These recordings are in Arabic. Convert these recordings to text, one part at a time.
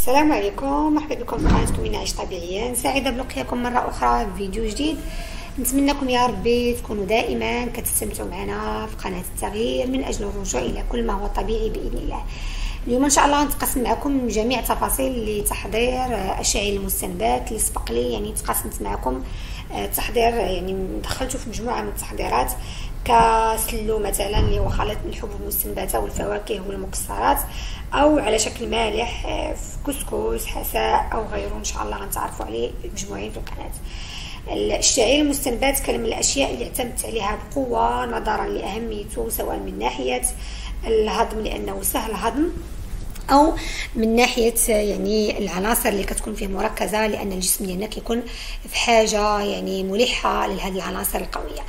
السلام عليكم مرحبا بكم في قناتكم من عيش طبيعيا سعيده بلقياكم مرة أخرى في فيديو جديد. نتمنىكم يا ربي تكونوا دائما كتستمتعوا معنا في قناة التغيير من أجل الرجوع إلى كل ما هو طبيعي بإذن الله. اليوم إن شاء الله نتقاسم معكم جميع التفاصيل لتحضير أشعة المستندات اللي سبق لي يعني تقاسمت معكم التحضير يعني دخلته في مجموعة من التحضيرات. كسلو مثلا اللي هو خليط من الحبوب المستنبته والفواكه والمكسرات أو على شكل مالح آه، في كسكس حساء أو غيره. إن شاء الله غنتعرفوا عليه مجموعين في القناه الشعير المستنبت كان من الأشياء اللي اعتمدت عليها بقوة نظرا لأهميته سواء من ناحية الهضم لأنه سهل الهضم. أو من ناحية يعني العناصر اللي كتكون فيه مركزة لأن الجسم ديالنا كيكون في حاجة يعني ملحة لهذه العناصر القوية.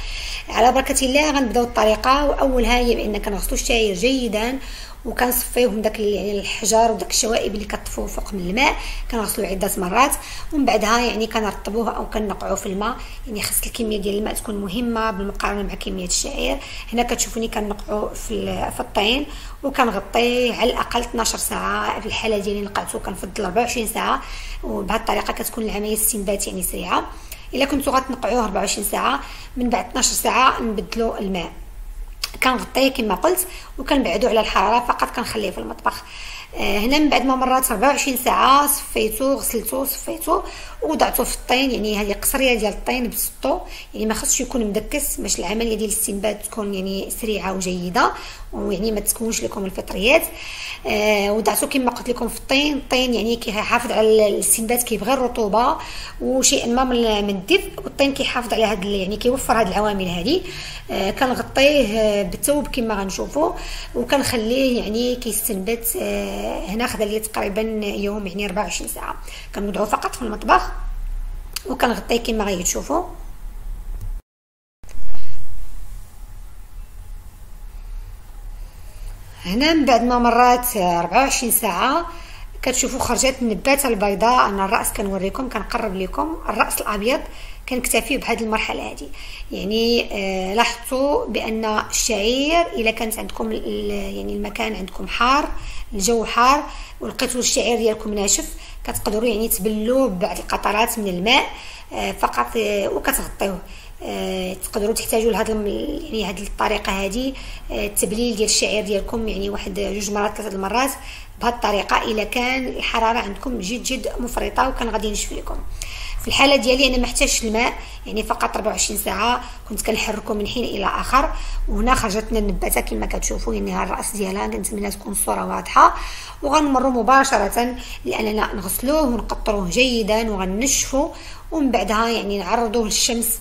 على بركة الله غنبدأو الطريقة وأولها هي بان كنغسلوا الشعير جيدا وكنصفيوهم داك يعني الحجار وداك الشوائب اللي كطفو فوق من الماء كنغسلوه عدة مرات ومن بعدها يعني كنرطبوه أو كنقعوه في الماء. يعني خاص الكمية ديال الماء تكون مهمة بالمقارنة مع كمية الشعير. هنا كتشوفوني كنقعو في في الطين وكنغطيه على الأقل 12 ساعة. في الحالة ديالي نقعتو كنفضل 24 ساعة وبهذه الطريقة كتكون العملية الاستنبات يعني سريعة. إلا كنتو غتنقعوه 24 ساعة من بعد 12 ساعة نبدلو الماء. كنغطيه كما قلت وكنبعدو على الحرارة فقط كنخليه في المطبخ. آه، هنا من بعد ما مرات 24 ساعة صفيتو غسلتو صفيتو. ووضعتو في الطين يعني هذه قصرية ديال الطين بسطو يعني ما خصش يكون مدكس باش العملية ديال الاستنبات تكون يعني سريعة وجيدة ويعني ما تكونش لكم الفطريات. آه وضعتو كما قلت لكم في الطين الطين يعني كيحافظ على الاستنبات كيبغي الرطوبة وشيئا ما من الدفء والطين كيحافظ على هاد يعني كيوفر هاد العوامل هذه آه كنغطيه آه، بالثوب كما غنشوفوا وكنخليه يعني كيستنبت آه هنا خدا لي تقريبا يوم يعني 24 ساعة. كنوضعو فقط في المطبخ وكنغطيه كما غادي تشوفوا هنا من بعد ما مرات 24 ساعة كتشوفوا خرجت النباتة البيضاء. أنا الرأس كنوريكم كنقرب لكم الرأس الأبيض كنكتفي بهذه المرحلة هذه. يعني آه لاحظتوا بأن الشعير إلا كانت عندكم يعني المكان عندكم حار الجو حار ولقيتوا الشعير ديالكم ناشف. كتقدروا يعني تبلوه ببعض القطرات من الماء آه فقط آه وكتغطيوه. تقدروا تحتاجوا لهاد يعني هاد الطريقة هذه آه، التبليل ديال الشعير ديالكم يعني واحد جوج مرات ثلاثة المرات. بهاد الطريقة إلا كان الحرارة عندكم جد جد مفرطة وكان غادي ينشف لكم. في الحالة ديالي أنا ما الماء يعني فقط 24 ساعة كنت كنحركه من حين إلى آخر. وهنا خرجت لنا النباتة كما كتشوفوا يعني الرأس ديالها. كنتمنى تكون الصورة واضحة. وغنمروا مباشرة لأننا نغسلوه ونقطروه جيدا وغنشفوا ومن بعدها يعني نعرضوه للشمس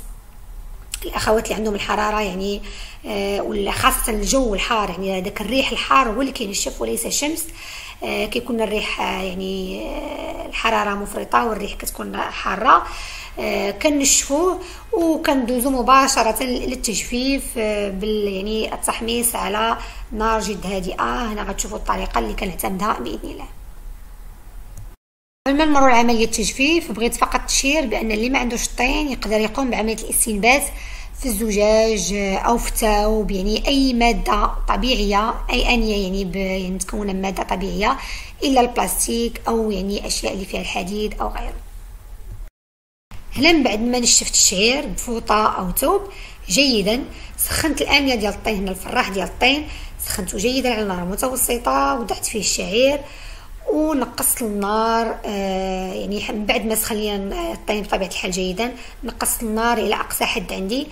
الأخوات اللي عندهم الحرارة يعني آه ولا خاصة الجو الحار يعني هذاك الريح الحار هو اللي كينشف وليس الشمس. آه كيكون الريح آه يعني آه الحرارة مفرطة والريح كتكون حارة. آه كنشفوه وكندوزو مباشرة للتجفيف آه بال يعني التحميص على نار جد هادئة. هنا غتشوفوا الطريقة اللي كنعتمدها بإذن الله. قبل ما نمروا لعملية التجفيف بغيت فقط تشير بأن اللي ما عندوش الطين يقدر يقوم بعملية الاستنبات في الزجاج أو في الثوب يعني أي مادة طبيعية أي أنية يعني, يعني متكونه من مادة طبيعية إلا البلاستيك أو يعني أشياء اللي فيها الحديد أو غيره. هنا من بعد ما نشفت الشعير بفوطة أو ثوب جيدا سخنت الأنية ديال الطين هنا الفراح ديال الطين سخنته جيدا على نار متوسطة وضعت فيه الشعير. ونقصت النار آه يعني من بعد ما سخلينا الطين بطبيعة الحال جيدا نقصت النار إلى أقصى حد عندي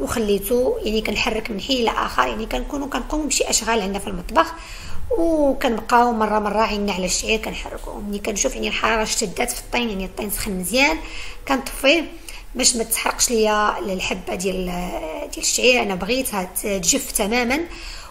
وخليته يعني كنحرك من حين إلى آخر يعني كنكونوا كنقوم بشي أشغال عندنا في المطبخ وكنبقاو مرة مرة عيننا على الشعير كنحركو ملي كنشوف يعني الحرارة اشتدت في الطين يعني الطين سخن مزيان كنطفيه باش ما تحرقش ليا الحبه ديال ديال الشعير. أنا بغيتها تجف تماما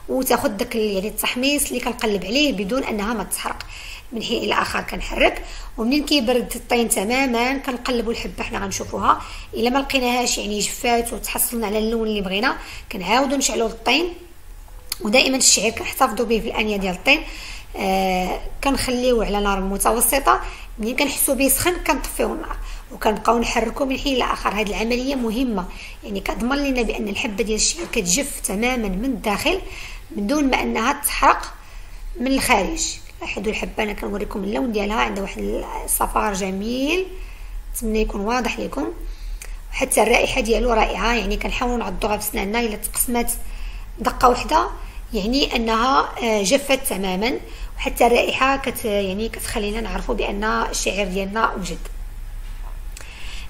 وتاخذ داك يعني التحميص اللي كنقلب عليه بدون أنها ما تحرق من حين إلى آخر كنحرك. ومنين كيبرد الطين تماما كنقلبوا الحبه حنا غنشوفوها. إلا ما لقيناهاش يعني جفات وتحصلنا على اللون اللي بغينا كنعاودوا نشعلوا الطين. ودائما الشعير كنحتفظوا به في الأنية ديال الطين. آه كنخليوه على نار متوسطة. ملي كنحسوا به سخن كنطفيو النار. وكنبقاو نحركو من حين لاخر هذه العملية مهمة. يعني كتضمن لنا بأن الحبة ديال الشعير كتجف تماما من الداخل من دون ما أنها تحرق من الخارج. حدو الحبه كنوريكم اللون ديالها عندها واحد الصفار جميل. نتمنى يكون واضح لكم. حتى الرائحة ديالو رائعة يعني كنحاولوا نعضوها بسناننا إلا تقسمت دقة واحدة يعني أنها آه، جفت تماما. وحتى الرائحة كت يعني كتخلينا نعرفوا بأن الشعير ديالنا وجد.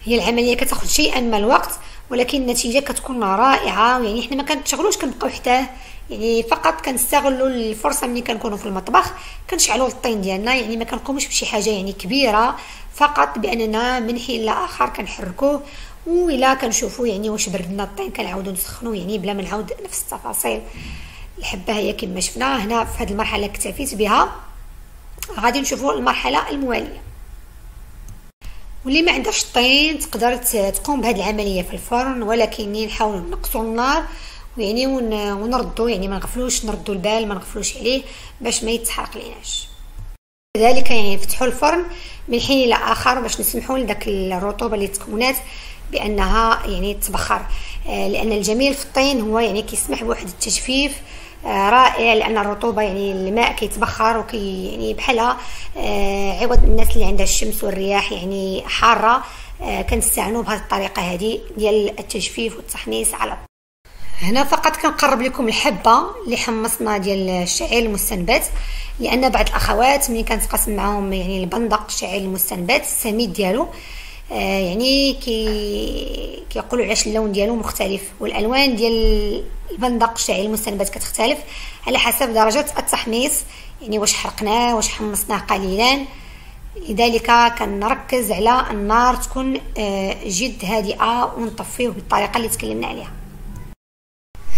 هي العملية كتاخذ شيئا من الوقت ولكن النتيجة كتكون رائعة. يعني حنا ما كنتشغلوش كنبقاو حتى يعني فقط كنستغلوا الفرصة ملي كنكونوا في المطبخ كنشعلوا الطين ديالنا يعني ما كنقوموش بشي حاجة يعني كبيرة فقط بأننا من حين لآخر كنحركوه وإلا كنشوفوا يعني واش بردنا الطين كنعاودو نسخنو يعني بلا ما نعاود نفس التفاصيل. الحبة هي كما شفنا هنا في هذه المرحلة اكتفيت بها. غادي نشوفوا المرحلة الموالية. واللي ما عندهاش طين تقدر تقوم بهذه العملية في الفرن ولكن نحاولوا نقصوا النار. ويعني ونردوا يعني ما نغفلوش نردوا البال ما نغفلوش عليه باش ما يتحرق ليناش. كذلك يعني نفتحوا الفرن من حين إلى آخر باش نسمحوا لذاك الرطوبة اللي تكونات بأنها يعني تبخر. آه، لأن الجميل في الطين هو يعني كيسمح بواحد التجفيف آه، رائع لأن الرطوبة يعني الماء كيتبخر وكي يعني بحالها آه، عوض الناس اللي عندها الشمس والرياح يعني حارة كنستعنوا بهذه الطريقة هذه ديال التجفيف والتحميص على هنا فقط كنقرب لكم الحبة اللي حمصنا ديال الشعير المستنبت لأن بعض الأخوات ملي كنتقاسم معاهم يعني البندق الشعير المستنبت السميد ديالو آه يعني كي كيقولوا علاش اللون ديالو مختلف والألوان ديال البندق الشعير المستنبت كتختلف على حسب درجة التحميص يعني واش حرقناه واش حمصناه قليلا. لذلك كنركز على النار تكون آه جد هادئة ونطفيه بالطريقة اللي تكلمنا عليها.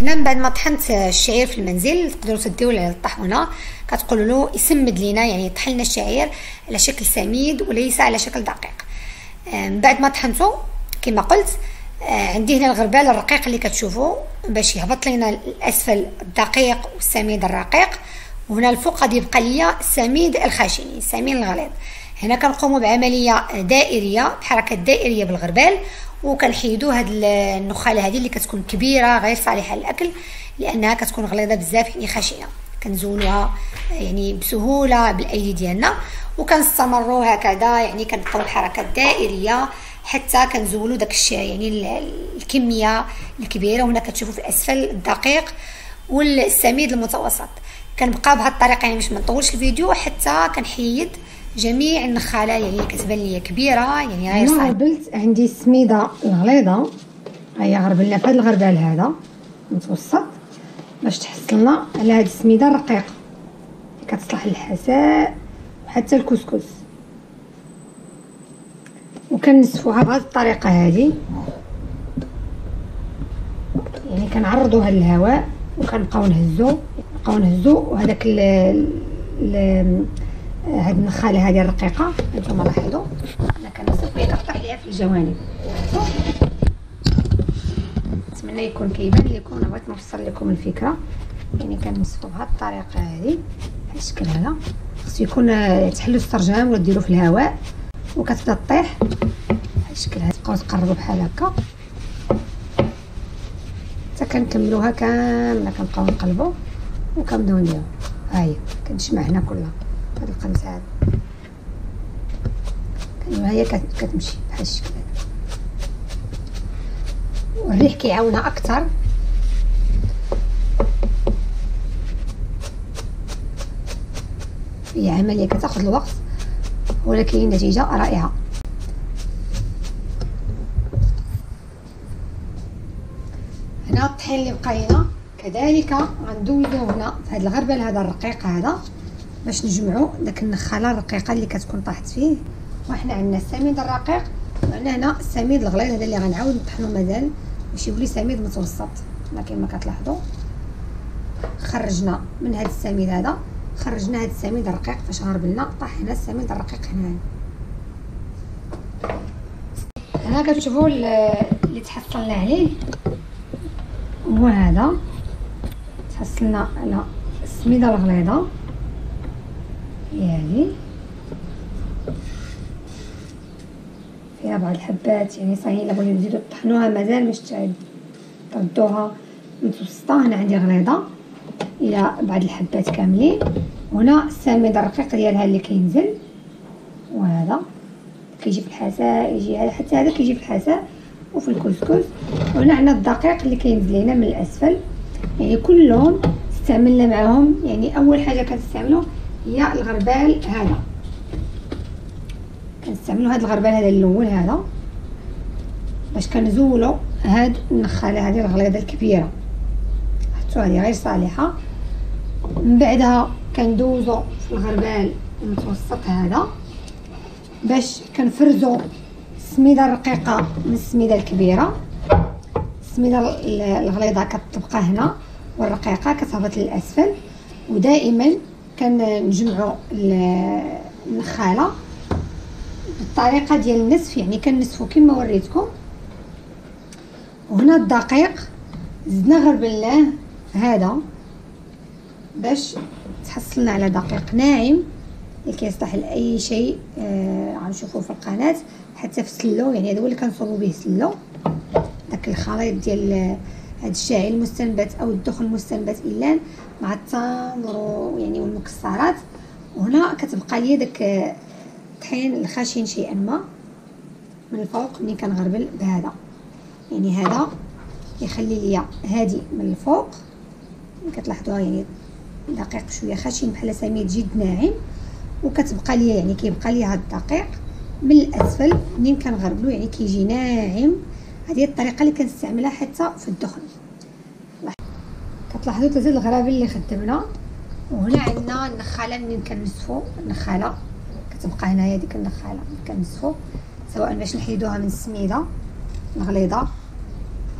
هنا من بعد ما طحنت الشعير في المنزل تقدروا تديو للطحونه كتقولوا له يسمد لينا يعني طحنا الشعير على شكل سميد وليس على شكل دقيق. من بعد ما طحنته كما قلت آه، عندي هنا الغربال الرقيق اللي كتشوفوا باش يهبط لينا الأسفل الدقيق والسميد الرقيق. وهنا الفوق غادي يبقى ليا السميد الخشن السمين الغليظ. هنا كنقوموا بعملية دائرية بحركة دائرية بالغربال. وكنحيدو هاد النخالة هذه اللي كتكون كبيرة غير صالحة للأكل لأنها كتكون غليظة بزاف يعني خشنه كنزولوها يعني بسهولة بالأيدي ديالنا وكنستمروا هكذا يعني كنبقاو الحركه الدائريه حتى كنزولوا داك الشيء يعني الكمية الكبيرة. وهنا كتشوفوا في الأسفل الدقيق والسميد المتوسط. كنبقى بهذه الطريقة يعني باش ما نطولش الفيديو حتى كنحيد جميع النخالة يعني كتبان لي كبيرة يعني هاي أنا غربلت عندي السميده الغليظة. هيا غربلنا في هذا الغربال هذا متوسط. باش تحصلنا على هذه السميدة الرقيقة. كتصلح للحساء وحتى الكسكس. وكنسفوها بهذه الطريقة هذه. يعني كنعرضوها للهواء وكنبقاو نهزو نبقاو نهزو وهذاك هاد النخالة هذه الرقيقة هانتوما لاحظوا أنا كنصب كيقطع عليها في الجوانب. نتمنى يكون كيبان لكم أنا بغيت نوصل لكم الفكرة. يعني كنصفوا بهاد الطريقة هذه بهاد الشكل هذا. خصو يكون تحلوا السرجام ولا ديروا في الهواء. وكتبدا طيح بهاد الشكل هذا تبقاو تقربوا بحال هكا. حتى كنكملوها كاملة كنبقاو نقلبوا وكنبداو نديرو. ها هي كنجمع هنا كلها. هاد القميص هذا هي كتمشي بحال الشكل والريح كيعاونها أكثر. هي عملية كتاخذ الوقت ولكن النتيجة رائعة. هنا الطحين اللي بقى لنا كذلك غندوزو هنا في هذا الغربل هذا الرقيق هذا. باش نجمعوا داك النخالة الرقيقة اللي كتكون طاحت فيه. وحنا عندنا السميد الرقيق. وعندنا هنا السميد الغليظ هذا اللي غنعاود نطحنو مازال. باش يولي سميد متوسط. هنا كما كتلاحظوا خرجنا من هذا السميد هذا. خرجنا هذا السميد الرقيق فاش غربلنا. طحنا السميد الرقيق هنا. هنا كتشوفوا اللي تحصلنا عليه. هو هذا. تحصلنا على السميدة الغليظة. يعني. فيها بعض الحبات يعني صحيح إلا بغيتو تزيدو طحنوها مازال باش تردوها متوسطه هنا عندي غليظة. إلى بعض الحبات كاملين. هنا السميد الرقيق ديالها اللي كينزل. وهذا كيجي في الحساء يجي هذا حتى هذا كيجي في الحساء وفي الكسكس. وهنا عندنا الدقيق اللي كينزل هنا من الأسفل. يعني كلهم استعملنا معاهم. يعني أول حاجة كنستعملو هي الغربال هذا. كنستعملو هذا الغربال هذا الأول هذا. باش كنزولو هاد النخالة هذه الغليظة الكبيرة. حطو هذه غير صالحة. من بعدها كندوزو في الغربال المتوسط هذا باش كنفرزو السميدة الرقيقة من السميدة الكبيرة. السميدة الغليظة كتبقى هنا والرقيقة كتهبط للأسفل. ودائما كنجمعوا النخاله بالطريقة ديال النسف يعني كنسفو كما وريتكم. وهنا الدقيق زدنا غربلناه هذا باش تحصلنا على دقيق ناعم اللي كيصلح لأي شيء آه غنشوفوه في القناة حتى في سلو يعني هذا هو اللي كنصوبو به سلو داك الخليط ديال هاد الشاي المستنبت أو الدخن المستنبت إلا مع التمر يعني والمكسرات. وهنا كتبقى لي داك الطحين الخشن شيئا ما من الفوق ملي كنغربل بهذا. يعني هذا يخلي ليا هادي من الفوق. كتلاحظوها يعني دقيق شوية خشن بحال سميد جد ناعم. وكتبقى ليا يعني كيبقى ليا هاد الدقيق. من الأسفل منين كنغربلو يعني كيجي ناعم. هذه الطريقة اللي كنستعملها حتى في الدخن كتلاحظوا ثلاثة الغرابل اللي خدمنا وهنا عندنا النخالة منين كنسفو النخالة. كتبقى هنايا ديك النخالة كنسفو سواء باش نحيدوها من السميدة الغليظه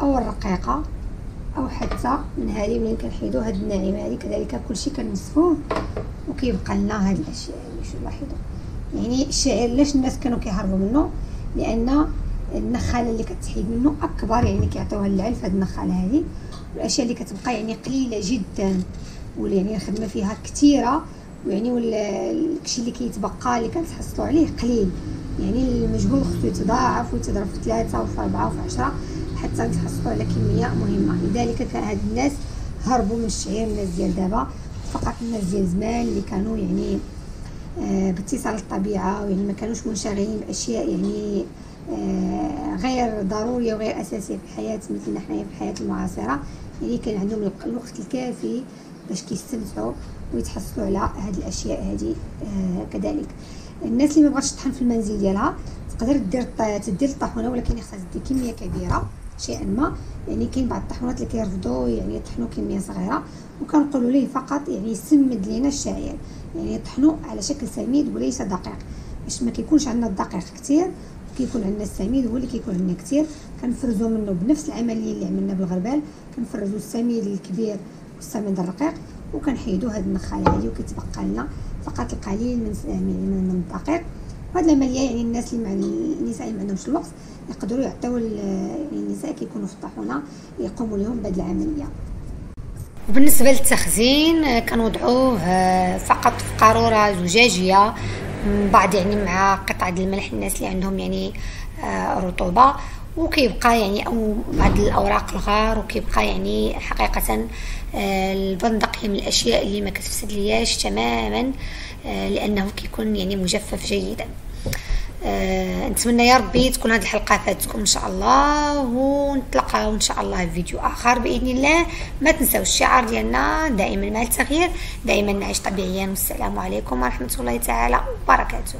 أو الرقيقة أو حتى من هذه منين كنحيدو. هاد الناعمة هذه كذلك كلشي كنسفوه وكيبقى لنا هاد الأشياء اللي شو لاحظوا يعني الشعير علاش الناس كانوا كيهربوا منه لأن النخالة اللي كتحيد منه أكبر يعني كيعطيوها للعلف هاد النخالة هذه الأشياء اللي كتبقى يعني قليلة جدا واللي يعني الخدمه فيها كثيره ويعني الشيء اللي كيتبقى اللي كنتحصلوا عليه قليل. يعني المجهود خصو يتضاعف ويتضرب في ثلاثة وفي أربعة وفي عشرة حتى نتحصلوا على كمية مهمة. لذلك كان هاد الناس هربوا من الشعير الناس ديال دابا فقط الناس ديال زمان اللي كانوا يعني آه باتصال الطبيعة يعني ما كانوش منشغلين بأشياء يعني غير ضرورية وغير أساسية في الحياة مثلنا حنايا في الحياة المعاصرة. يعني كان عندهم الوقت الكافي باش كيستمتعوا ويتحصلوا على هاد الأشياء هذه آه كذلك. الناس اللي ما بغاتش تطحن في المنزل ديالها تقدر دير تدير الطاحونة ولكن خصها دير كمية كبيرة شيئا ما. يعني كاين بعض الطاحونات اللي كيرفضوا يعني يطحنوا كمية صغيرة. وكنقولوا ليه فقط يعني يسمد لينا الشعير. يعني يطحنوا على شكل سميد وليس دقيق. باش ما كيكونش عندنا الدقيق كثير كيكون عندنا السميد هو اللي كيكون عندنا كثير كنفرزوا منه بنفس العملية اللي عملنا بالغربال. كنفرزوا السميد الكبير والسميد الرقيق وكنحيدوا هاد النخاله هادي وكيتبقى لنا فقط القليل من من الدقيق. وهاد العملية يعني الناس اللي مع النساء اللي ما عندهمش الوقت يقدروا يعطيو يعني النساء كيكونوا في الطاحونه يقوموا لهم بهاد العملية. وبالنسبة للتخزين كنوضعوه آه، فقط في قارورة زجاجية. من بعد يعني مع قطعه الملح الناس اللي عندهم يعني آه، رطوبة. وكيبقى يعني أو بعض الأوراق الغار وكيبقى يعني حقيقة آه، البندق هي من الأشياء اللي ما كتفسد لياش تماما آه، لأنه كيكون يعني مجفف جيدا. أه نتمنى يا ربي تكون هذه الحلقة فاتتكم إن شاء الله ونتلاقاو إن شاء الله في فيديو آخر بإذن الله. ما تنساوش الشعار ديالنا دائما مع التغيير دائما نعيش طبيعيا والسلام عليكم ورحمة الله تعالى وبركاته.